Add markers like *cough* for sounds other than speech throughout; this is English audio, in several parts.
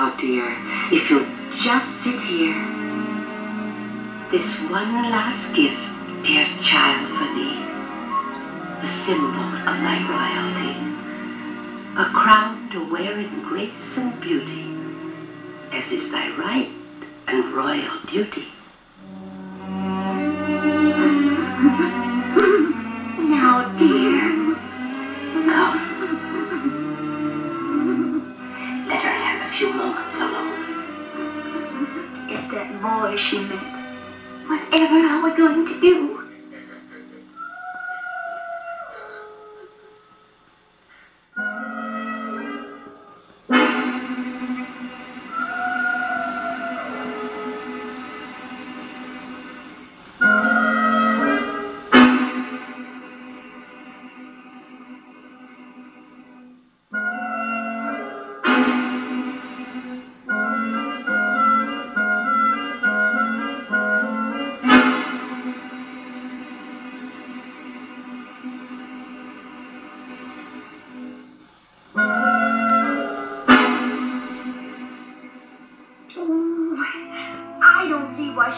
Oh dear, if you'll just sit here. This one last gift, dear child, for thee. The symbol of thy royalty. A crown to wear in grace and beauty, as is thy right and royal duty. *laughs* now, dear, come. Boy she meant? Whatever are we going to do?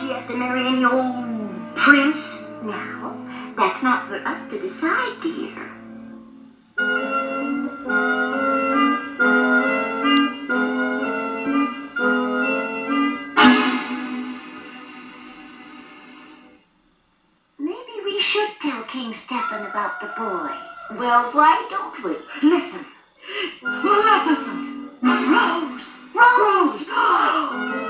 She has to marry any old prince now. That's not for us to decide, dear. Maybe we should tell King Stefan about the boy. Well, why don't we? Listen. Maleficent! Rose! Rose! Oh, *gasps* *gasps*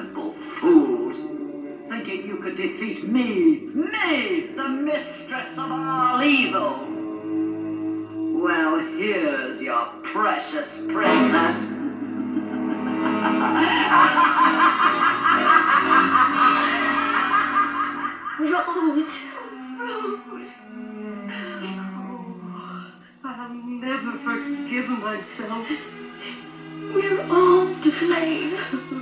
defeat me, me, the mistress of all evil. Well, here's your precious princess. Rose! Rose! I'll never forgive myself. We're all to blame.